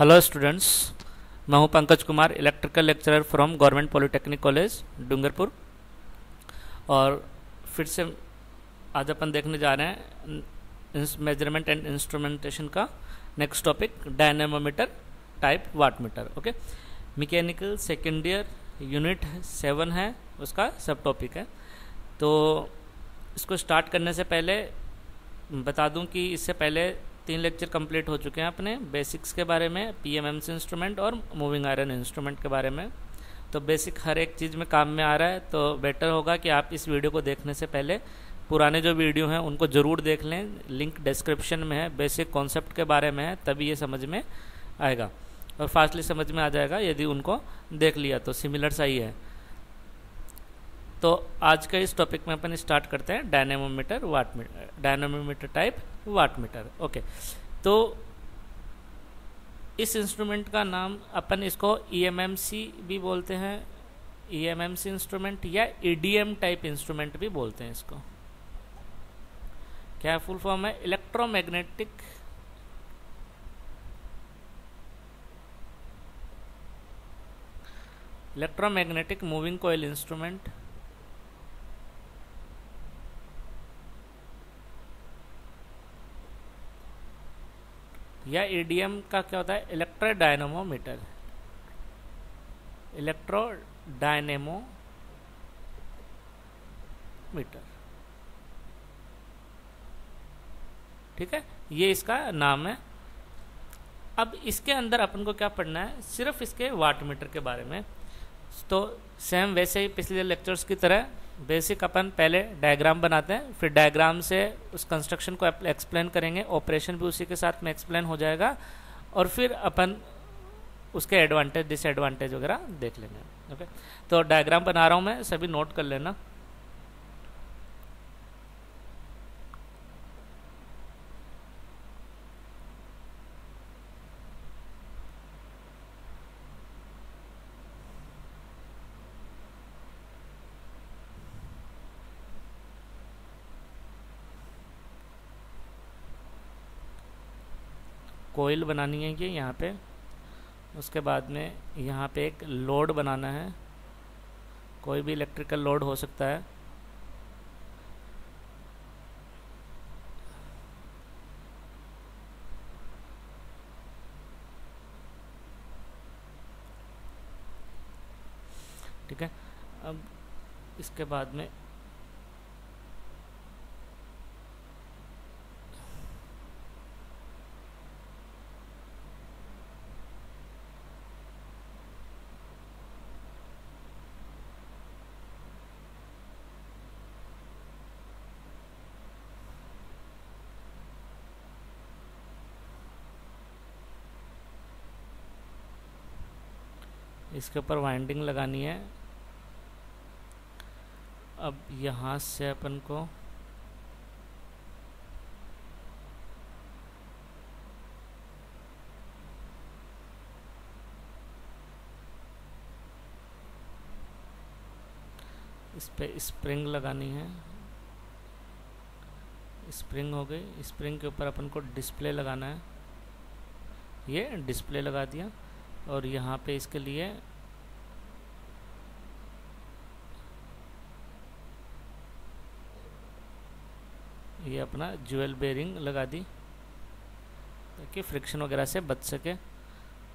Hello students मैं हूँ Pankaj Kumar electrical lecturer from government polytechnic college Dungarpur. और फिर से आज अपन देखने जा रहे हैं मेज़रमेंट एंड इंस्ट्रूमेंटेशन का next topic dynamometer type watt meter okay mechanical second year unit seven है, उसका सब टॉपिक है। तो इसको स्टार्ट करने से पहले बता दूँ कि इससे पहले तीन लेक्चर कंप्लीट हो चुके हैं अपने, बेसिक्स के बारे में पी पीएमएमसी इंस्ट्रूमेंट और मूविंग आयरन इंस्ट्रूमेंट के बारे में। तो बेसिक हर एक चीज़ में काम में आ रहा है तो बेटर होगा कि आप इस वीडियो को देखने से पहले पुराने जो वीडियो हैं, उनको ज़रूर देख लें। लिंक डिस्क्रिप्शन में है, बेसिक कॉन्सेप्ट के बारे में है, तभी ये समझ में आएगा। और फास्टली समझ में आ जाएगा, यदि उनको देख लिया तो सिमिलर सही है। तो आज का इस टॉपिक में अपन स्टार्ट करते हैं, dynamometer watt meter dynamometer type. Watt meter okay. तो इस इंस्ट्रूमेंट का नाम अपन इसको ईएमएमसी e भी बोलते हैं ईएमएमसी e इंस्ट्रूमेंट या ईडीएम टाइप इंस्ट्रूमेंट भी बोलते हैं इसको। क्या फुल फॉर्म है? Electromagnetic electromagnetic moving coil instrument या ईडीएम का क्या होता है? Electro dynamometer electro dynamo meter ठीक है? ये इसका नाम है। अब इसके अंदर अपन को क्या पढ़ना है? सिर्फ़ इसके वाट मीटर के बारे में। तो सेम वैसे ही पिछले लेक्चर्स की तरह बेसिक अपन पहले डायग्राम बनाते हैं, फिर डायग्राम से उस कंस्ट्रक्शन को एक्सप्लेन करेंगे ऑपरेशन भी उसी के साथ में एक्सप्लेन हो जाएगा, और फिर अपन उसके एडवांटेज डिसएडवांटेज वगैरह देख लेंगे ओके तो डायग्राम बना रहा हूँ मैं, सभी नोट कर लेना। कोयल बनानी है ये यहाँ पे। उसके बाद में यहाँ पे एक लोड बनाना है। कोई भी इलेक्ट्रिकल लोड हो सकता है। ठीक है? अब इसके बाद में इसके ऊपर वाइंडिंग लगानी है। अब यहाँ से अपन को इस पे स्प्रिंग लगानी है। स्प्रिंग हो गई। स्प्रिंग के ऊपर अपन को डिस्प्ले लगाना है। ये डिस्प्ले लगा दिया। और यहाँ पे इसके लिए ये अपना ज्वेल बेरिंग लगा दी, ताकि फ्रिक्शन वगैरह से बच सके।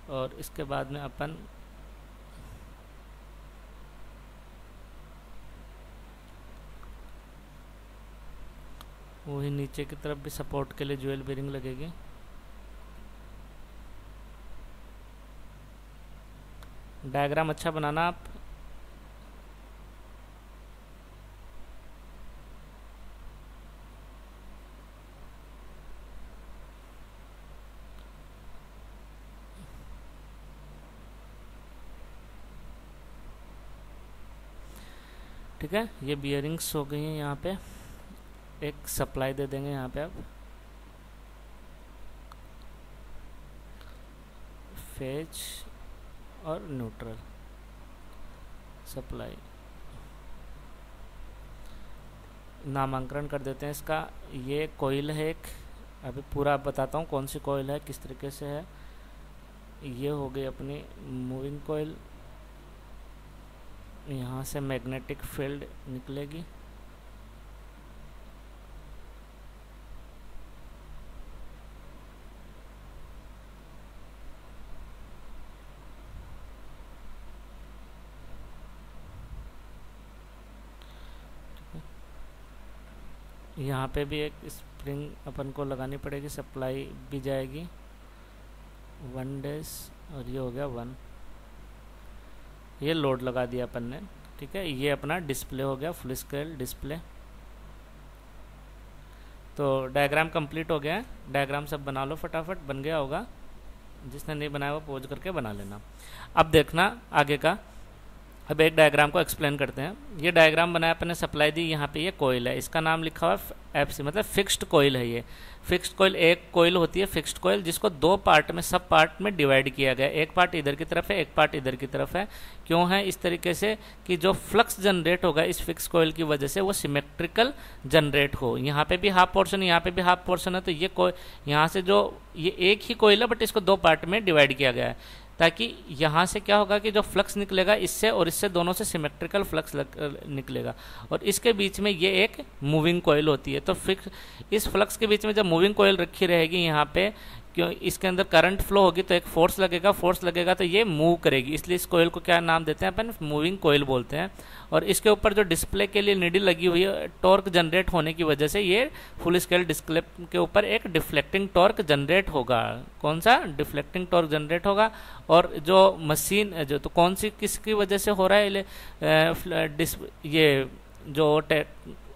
और इसके बाद में अपन वही नीचे की तरफ़ भी सपोर्ट के लिए ज्वेल बेरिंग लगेगी। डायग्राम अच्छा बनाना आप। ठीक है, ये बियरिंग्स हो गई हैं यहाँ पे। एक सप्लाई दे देंगे यहाँ पे आप। फ़ेज़ और न्यूट्रल सप्लाई। नामांकन कर देते हैं इसका। ये कोयल है एक। अभी पूरा बताता हूँ कौन सी कोयल है, किस तरीके से है। ये हो गई अपनी मूविंग कोयल यहाँ से मैग्नेटिक फ़ील्ड निकलेगी। यहाँ पे भी एक स्प्रिंग अपन को लगानी पड़ेगी सप्लाई भी जाएगी। वन डेज़ और ये हो गया वन ये लोड लगा दिया अपन ने, ठीक है? ये अपना डिस्प्ले हो गया फुल स्केल डिस्प्ले तो डायग्राम कंप्लीट हो गया है। डायग्राम सब बना लो फटाफट, बन गया होगा। जिसने नहीं बनाया वो पोज करके बना लेना। अब देखना आगे का। अब एक डायग्राम को एक्सप्लेन करते हैं। ये डायग्राम बनाया अपने सप्लाई दी, यहाँ पे ये कोयल है। इसका नाम लिखा हुआ है एफ़ सी मतलब फिक्स्ड कोयल है ये। फिक्स्ड कोयल एक कोयल होती है फिक्स्ड कोयल जिसको दो पार्ट में, सब पार्ट में डिवाइड किया गया एक पार्ट इधर की तरफ़ है, एक पार्ट इधर की तरफ़ है। क्यों है? इस तरीके से कि जो फ्लक्स जनरेट होगा इस फिक्स कोयल की वजह से वो सिमेट्रिकल जनरेट हो। यहाँ पे भी हाफ़ पोर्शन यहाँ पे भी हाफ़ पोर्शन है तो ये कोई यहाँ से जो, ये एक ही कोयल है बट इसको दो पार्ट में डिवाइड किया गया है। ताकि यहाँ से क्या होगा कि जो फ्लक्स निकलेगा इससे और इससे दोनों से सिमेट्रिकल फ्लक्स निकलेगा। और इसके बीच में ये एक मूविंग कोयल होती है। तो फिक्स इस फ्लक्स के बीच में जब मूविंग कोयल रखी रहेगी यहाँ पे क्यों, इसके अंदर करंट फ्लो होगी तो एक फोर्स लगेगा फोर्स लगेगा तो ये मूव करेगी। इसलिए इस कोयल को क्या नाम देते हैं अपन? मूविंग कोयल बोलते हैं। और इसके ऊपर जो डिस्प्ले के लिए निडी लगी हुई है टॉर्क जनरेट होने की वजह से ये फुल स्केल डिस्प्ले के ऊपर एक डिफ्लेक्टिंग टॉर्क जनरेट होगा। कौन सा? डिफ्लेक्टिंग टॉर्क जनरेट होगा। और जो मशीन जो तो कौन सी किसकी वजह से हो रहा है? ये जो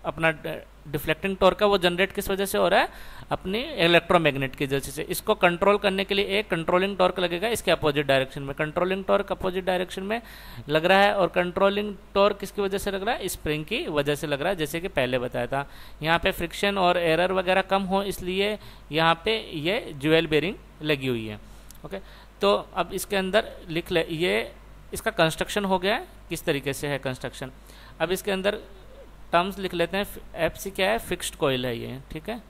अपना डिफ्लेक्टिंग टॉर्क है वो जनरेट किस वजह से हो रहा है? अपनी इलेक्ट्रोमैग्नेट की वजह से। इसको कंट्रोल करने के लिए एक कंट्रोलिंग टॉर्क लगेगा, इसके अपोजिट डायरेक्शन में। कंट्रोलिंग टॉर्क अपोजिट डायरेक्शन में लग रहा है और कंट्रोलिंग टॉर्क किसकी वजह से लग रहा है? स्प्रिंग की वजह से लग रहा है, जैसे कि पहले बताया था। यहाँ पे फ्रिक्शन और एरर वगैरह कम हो, इसलिए यहाँ पे ये ज्वेल बेरिंग लगी हुई है। ओके तो अब इसके अंदर लिख ले, ये इसका कंस्ट्रक्शन हो गया है। किस तरीके से है कंस्ट्रक्शन अब इसके अंदर टर्म्स लिख लेते हैं एफ़ सी क्या है? फिक्स्ड कोयल है ये, ठीक है?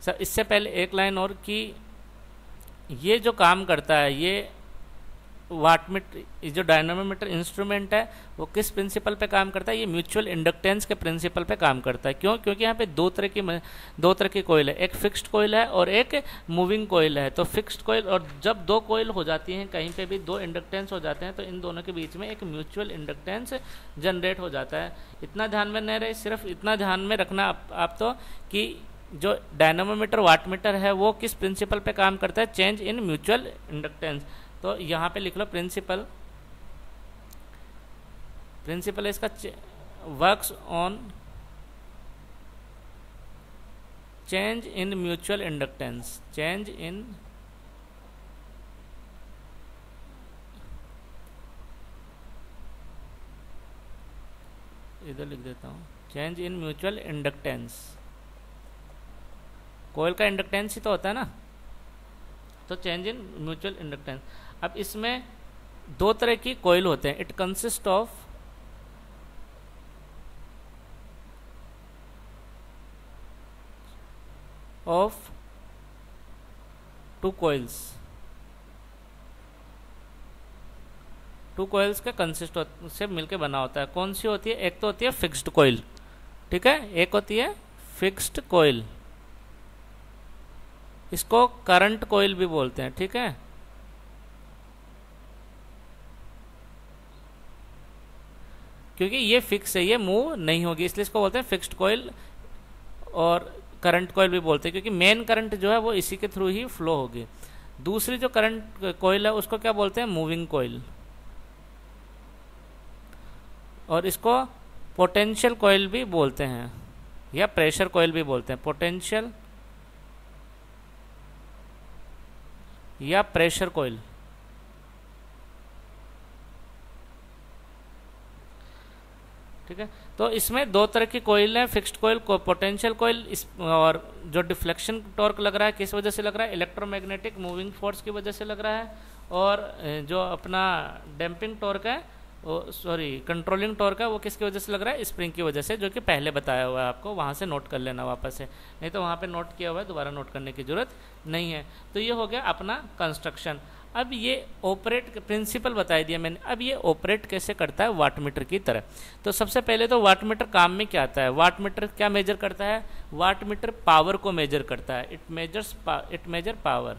सर इससे पहले एक लाइन और कि ये जो काम करता है, ये वाटमीटर जो डायनामोमीटर इंस्ट्रूमेंट है वो किस प्रिंसिपल पे काम करता है? ये म्यूचुअल इंडक्टेंस के प्रिंसिपल पे काम करता है। क्यों? क्योंकि यहाँ पे दो तरह की दो तरह की कोयल है। एक फिक्स्ड कोयल है और एक मूविंग कोयल है। तो फिक्स्ड कोयल और जब दो कोयल हो जाती हैं कहीं पर भी दो इंडक्टेंस हो जाते हैं तो इन दोनों के बीच में एक म्यूचुअल इंडक्टेंस जनरेट हो जाता है। इतना ध्यान में नहीं रहे सिर्फ़ इतना ध्यान में रखना आप, आप तो कि जो डायनामोमीटर वाटमीटर है वो किस प्रिंसिपल पे काम करता है? चेंज इन म्यूचुअल इंडक्टेंस तो यहाँ पे लिख लो प्रिंसिपल प्रिंसिपल इसका works on change in mutual inductance change in इधर लिख देता हूँ. Change in mutual inductance coil का इंडक्टेंस ही तो होता है ना? तो चेंज इन म्यूचुअल इंडक्टेंस अब इसमें दो तरह की कोयल होते हैं. It consist of of two coils two coils का कंसिस्ट से मिलकर बना होता है. कौन सी होती है? एक तो होती है फिक्स्ड कोयल ठीक है? एक होती है फिक्स्ड कोयल इसको करंट कोयल भी बोलते हैं. ठीक है? क्योंकि ये फिक्स है, ये मूव नहीं होगी, इसलिए इसको बोलते हैं फिक्स्ड कोयल और करंट कोयल भी बोलते हैं, क्योंकि मेन करंट जो है वो इसी के थ्रू ही फ्लो होगी। दूसरी जो करंट कोयल है, उसको क्या बोलते हैं? मूविंग कोयल और इसको पोटेंशियल कोयल भी बोलते हैं, या प्रेशर कोयल भी बोलते हैं। पोटेंशियल या प्रेशर कोयल ठीक है? तो इसमें दो तरह की कोयल है फिक्स्ड कोयल को पोटेंशियल कोयल इस और जो डिफ्लेक्शन टॉर्क लग रहा है, किस वजह से लग रहा है? इलेक्ट्रोमैग्नेटिक मूविंग फोर्स की वजह से लग रहा है। और जो अपना डैम्पिंग टॉर्क है, वो सॉरी कंट्रोलिंग टॉर्क है, वो किसकी वजह से लग रहा है? स्प्रिंग की वजह से, जो कि पहले बताया हुआ है आपको, वहाँ से नोट कर लेना वापस से। नहीं तो वहाँ पे नोट किया हुआ है, दोबारा नोट करने की ज़रूरत नहीं है। तो ये हो गया अपना कंस्ट्रक्शन अब ये ऑपरेट प्रिंसिपल बता दिया मैंने। अब ये ऑपरेट कैसे करता है? वाट मीटर की तरह। तो सबसे पहले तो वाट मीटर काम में क्या आता है? वाट मीटर क्या मेजर करता है? वाट मीटर पावर को मेजर करता है। It measures it measure power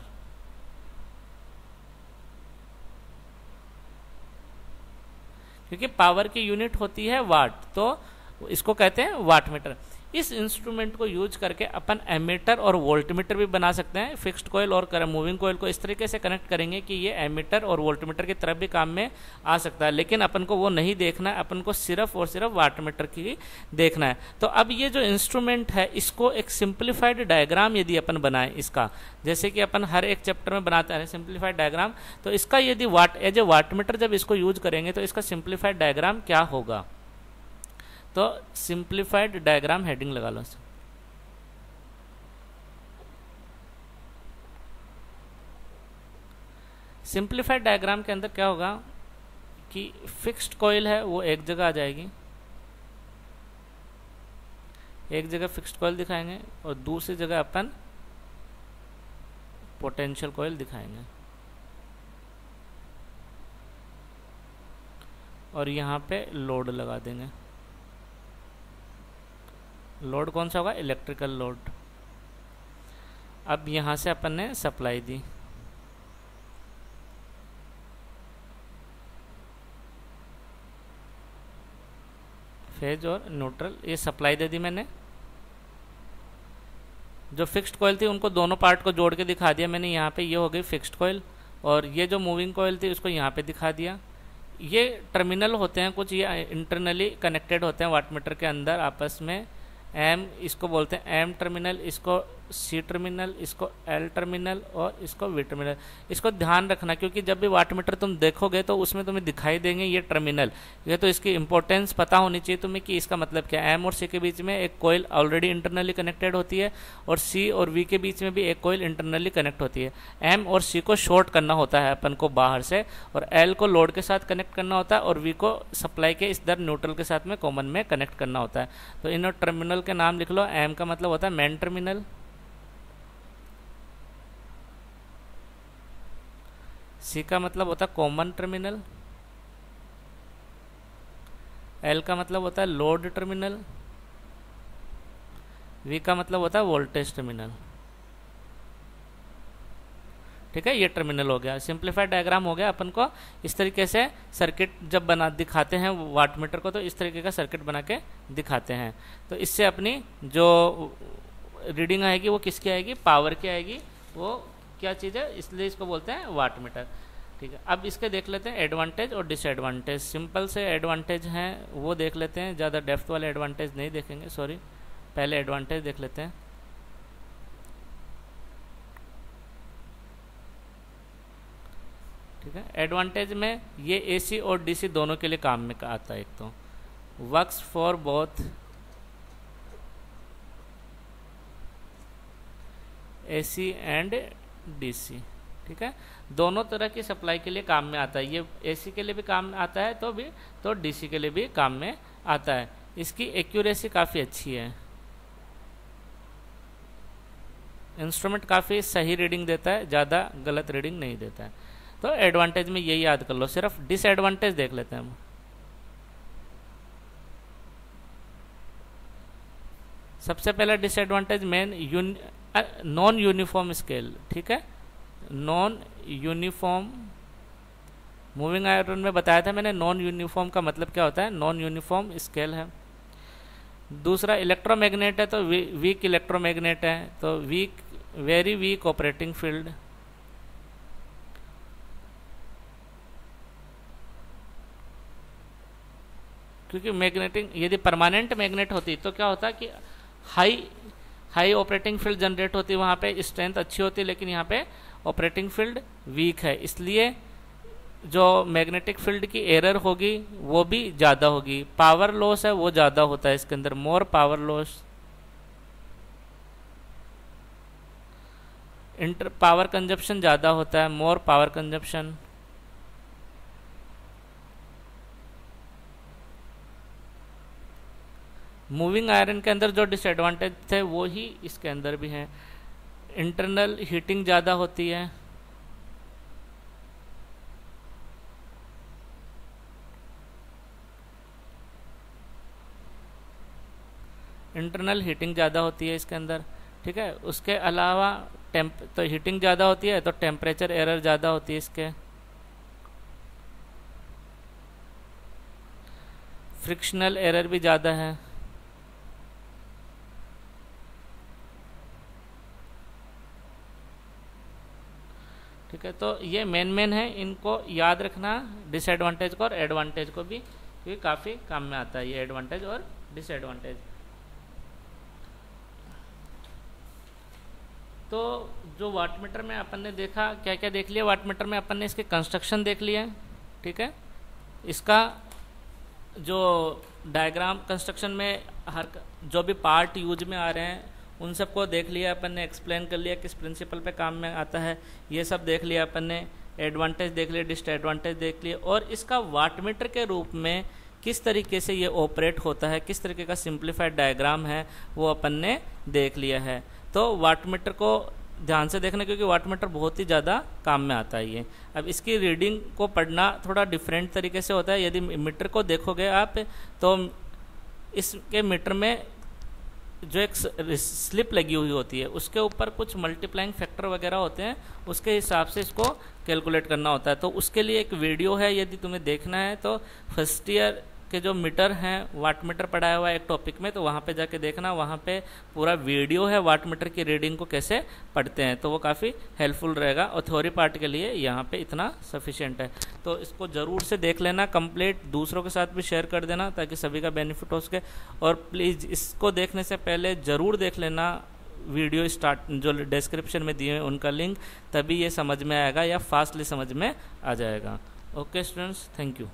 क्योंकि पावर की यूनिट होती है वाट तो इसको कहते हैं वाट मीटर इस इंस्ट्रूमेंट को यूज़ करके अपन एमीटर और वोल्टमीटर भी बना सकते हैं। फिक्स्ड कोयल और मूविंग कोयल को इस तरीके से कनेक्ट करेंगे कि ये एमीटर और वोल्टमीटर की तरफ़ भी काम में आ सकता है। लेकिन अपन को वो नहीं देखना है, अपन को सिर्फ़ और सिर्फ़ वाटमीटर की देखना है। तो अब ये जो इंस्ट्रूमेंट है, इसको एक सिंप्लीफाइड डायग्राम यदि अपन बनाए इसका, जैसे कि अपन हर एक चैप्टर में बनाते हैं सिंप्लीफाइड डायग्राम तो इसका यदि वाट एज ए वाटमीटर जब इसको यूज़ करेंगे तो इसका सिंप्लीफाइड डायग्राम क्या होगा? तो सिंप्लीफाइड डायग्राम हेडिंग लगा लो सिंप्लीफाइड डायग्राम के अंदर क्या होगा कि फिक्स्ड कॉइल है, वो एक जगह आ जाएगी। एक जगह फिक्स्ड कॉइल दिखाएँगे और दूसरी जगह अपन पोटेंशियल कॉइल दिखाएँगे। और यहाँ पे लोड लगा देंगे। लोड कौन सा होगा? Electrical load. अब यहाँ से अपन ने सप्लाई दी। फ़ेज़ और न्यूट्रल, ये सप्लाई दे दी मैंने। जो फिक्स्ड कॉयल थी, उनको दोनों पार्ट को जोड़ के दिखा दिया मैंने। यहाँ पे ये हो गई फिक्स्ड कोयल और ये जो मूविंग कॉयल थी, उसको यहाँ पे दिखा दिया। ये टर्मिनल होते हैं कुछ, ये इंटरनली कनेक्टेड होते हैं वाटमीटर के अंदर आपस में। एम इसको बोलते हैं एम टर्मिनल इसको सी टर्मिनल इसको एल टर्मिनल और इसको वी टर्मिनल इसको ध्यान रखना, क्योंकि जब भी वाट मीटर तुम देखोगे तो उसमें तुम्हें दिखाई देंगे ये टर्मिनल ये तो इसकी इंपॉर्टेंस पता होनी चाहिए तुम्हें कि इसका मतलब क्या है। एम और सी के बीच में एक कोयल ऑलरेडी इंटरनली कनेक्टेड होती है और सी और वी के बीच में भी एक कोयल इंटरनली कनेक्ट होती है। एम और सी को शॉर्ट करना होता है अपन को बाहर से और एल को लोड के साथ कनेक्ट करना होता है और वी को सप्लाई के इस दर न्यूट्रल के साथ में कॉमन में कनेक्ट करना होता है। तो इन टर्मिनल के नाम लिख लो। एम का मतलब होता है मेन टर्मिनल सी का मतलब होता है कॉमन टर्मिनल एल का मतलब होता है लोड टर्मिनल वी का मतलब होता है वोल्टेज टर्मिनल ठीक है, ये टर्मिनल हो गया। सिंप्लीफाइड डायग्राम हो गया अपन को। इस तरीके से सर्किट जब बना दिखाते हैं वाट मीटर को तो इस तरीके का सर्किट बना के दिखाते हैं। तो इससे अपनी जो रीडिंग आएगी वो किसकी आएगी? पावर की आएगी, वो क्या चीज़ है? इसलिए इसको बोलते हैं वाट मीटर ठीक है। अब इसके देख लेते हैं एडवांटेज और डिसएडवांटेज सिंपल से एडवांटेज हैं, वो देख लेते हैं, ज़्यादा डेफ्थ वाले एडवांटेज नहीं देखेंगे सॉरी पहले एडवांटेज देख लेते हैं। ठीक है। एडवांटेज में ये एसी और डीसी दोनों के लिए काम में आता है एक तो। Works for both AC and DC ठीक है? दोनों तरह की सप्लाई के लिए काम में आता है। ये एसी के लिए भी काम में आता है तो भी तो डीसी के लिए भी काम में आता है। इसकी एक्यूरेसी काफ़ी अच्छी है। इंस्ट्रूमेंट काफ़ी सही रीडिंग देता है, ज़्यादा गलत रीडिंग नहीं देता है। तो एडवांटेज में यही याद कर लो, सिर्फ़ डिसएडवांटेज देख लेते हैं हम। सबसे पहला disadvantage main non uniform scale ठीक है? नॉन यूनिफॉर्म मूविंग आयरन में बताया था मैंने नॉन यूनिफॉर्म का मतलब क्या होता है? नॉन यूनिफॉर्म स्केल है। दूसरा इलेक्ट्रोमैग्नेट है तो वी, वीक इलेक्ट्रोमैग्नेट है तो weak very weak operating field क्योंकि मैग्नेटिंग यदि परमानेंट मैग्नेट होती तो क्या होता कि high high operating field generate होती है, वहाँ पे स्ट्रेंथ अच्छी होती है, लेकिन यहाँ पे ऑपरेटिंग फ़ील्ड वीक है। इसलिए जो मैग्नेटिक फ़ील्ड की एरर होगी, वो भी ज़्यादा होगी। पावर लॉस है, वो ज़्यादा होता है इसके अंदर। More power loss. Inter, power consumption ज़्यादा होता है, more power consumption. Moving iron के अंदर जो डिसएडवांटेज थे, वो ही इसके अंदर भी हैं। इंटरनल हीटिंग ज़्यादा होती है। इंटरनल हीटिंग ज़्यादा होती है इसके अंदर। ठीक है? उसके अलावा टेम्प तो हीटिंग ज़्यादा होती है तो टेम्परेचर एरर ज़्यादा होती है इसके। फ्रिक्शनल एरर भी ज़्यादा है। ठीक है? तो ये मेन मेन है। इनको याद रखना डिसएडवांटेज को और एडवांटेज को भी, क्योंकि काफ़ी काम में आता है ये एडवांटेज और डिसएडवांटेज तो जो वाट मीटर में अपन ने देखा क्या क्या देख लिया? वाट मीटर में अपन ने इसके कंस्ट्रक्शन देख लिया ठीक है? इसका जो डायग्राम कंस्ट्रक्शन में हर जो भी पार्ट यूज़ में आ रहे हैं उन सबको देख लिया, अपन ने एक्सप्लेन कर लिया किस प्रिंसिपल पे काम में आता है। ये सब देख लिया, अपन ने एडवांटेज देख लिया डिसएडवांटेज देख लिया। और इसका वाट मीटर के रूप में किस तरीके से ये ऑपरेट होता है, किस तरीके का सिंप्लीफाइड डायग्राम है, वो अपन ने देख लिया है। तो वाट मीटर को ध्यान से देखना, क्योंकि वाट मीटर बहुत ही ज़्यादा काम में आता है ये। अब इसकी रीडिंग को पढ़ना थोड़ा डिफरेंट तरीके से होता है। यदि मीटर को देखोगे आप तो इसके मीटर में जो एक स्लिप लगी हुई होती है, उसके ऊपर कुछ मल्टीप्लाइंग फैक्टर वगैरह होते हैं, उसके हिसाब से इसको कैलकुलेट करना होता है। तो उसके लिए एक वीडियो है, यदि तुम्हें देखना है तो फ़र्स्ट ईयर के जो मीटर हैं, वाट मीटर पढ़ाया हुआ है एक टॉपिक में तो वहाँ पे जाके देखना, वहाँ पे पूरा वीडियो है वाट मीटर की रीडिंग को कैसे पढ़ते हैं तो वो काफ़ी हेल्पफुल रहेगा और थ्योरी पार्ट के लिए यहाँ पे इतना सफिशियंट है। तो इसको ज़रूर से देख लेना कंप्लीट दूसरों के साथ भी शेयर कर देना ताकि सभी का बेनिफिट हो सके। और प्लीज़ इसको देखने से पहले ज़रूर देख लेना वीडियो स्टार्ट जो डिस्क्रिप्शन में दिए हैं उनका लिंक तभी ये समझ में आएगा या फास्टली समझ में आ जाएगा। Okay students thank you